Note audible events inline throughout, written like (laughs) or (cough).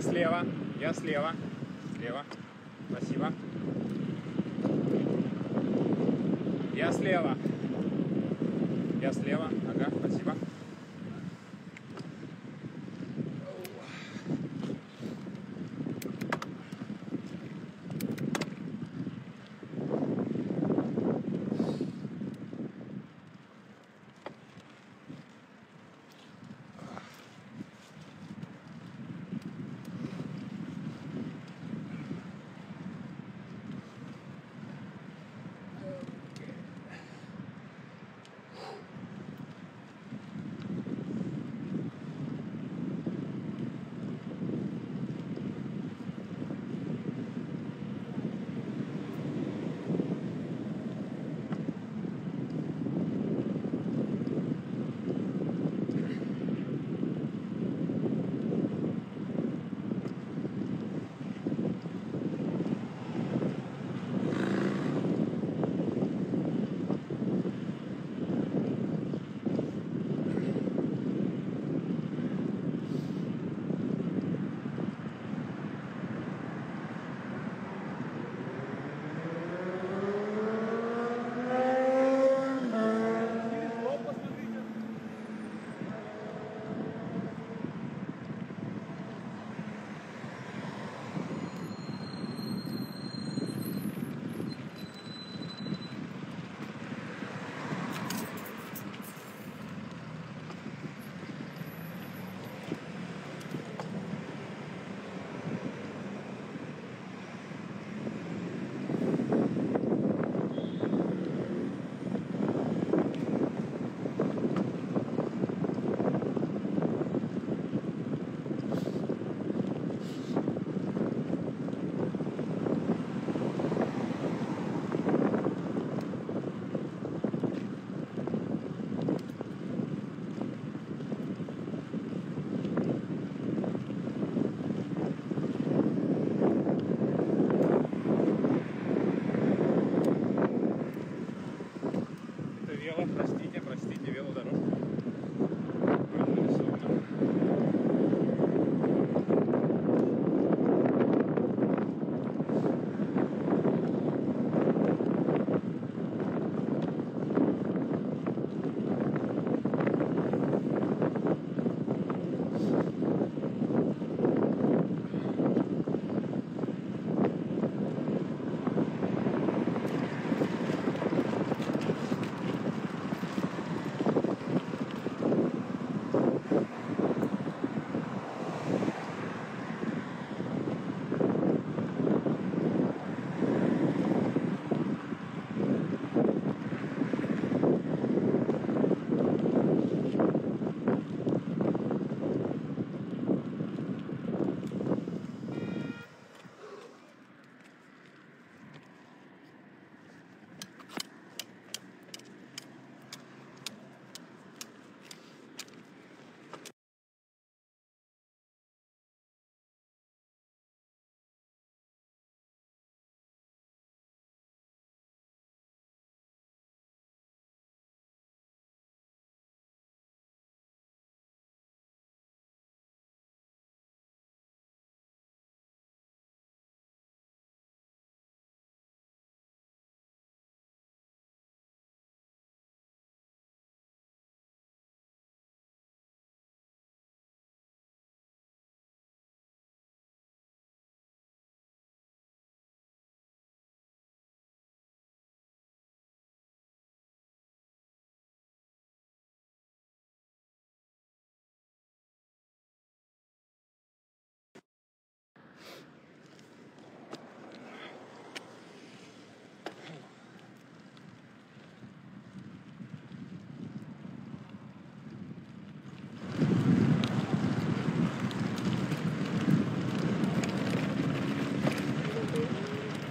Я слева. Я слева. Слева. Спасибо. Я слева. Я слева. Ага, спасибо.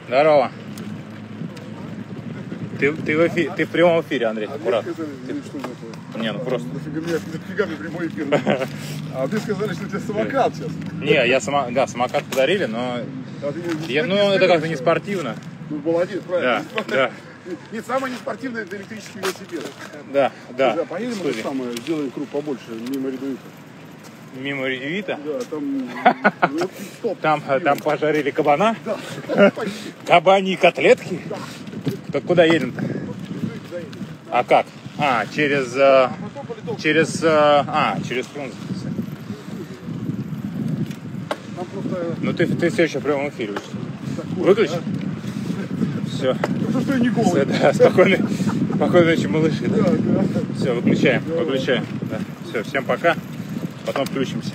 Здорово. Ты, ты, в эфи- ты в прямом эфире, Андрей, А аккуратно. сказали, что такое? Не, ну просто. (laughs) Нафига мне, нафига мне прямой эфир? (laughs) А мне сказали, что у тебя самокат сейчас. Не, я сама, да, самокат подарили, но А ты не- я, не ну это как-то не спортивно. Ну, молодец, правильно. Да, да. (laughs) Нет, самое неспортивное это электрический велосипед. Да, да. Друзья, поедем это Слушай, самое, сделаем круг побольше, мимо Редуита. Мимо Ревита. Да, там... (laughs) вот стоп. Там, э, там пожарили кабана. Да. (laughs) Кабани котлетки. Так куда едем-то? А как? А, через... э, А через... э, а, через Фрунзе. Ну ты, ты все еще в прямом эфире. Выключи. да. Все. Потому что я не голый. Да, спокойной, спокойной ночи, малыши. Да, да. Все, выключаем, выключаем. Да. Все, всем пока. Потом включимся.